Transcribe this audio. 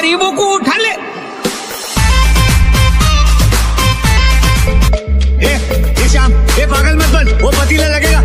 गरीबों को उठा ले। ए, ए श्याम ए पागल मत बन वो पतीला लगेगा।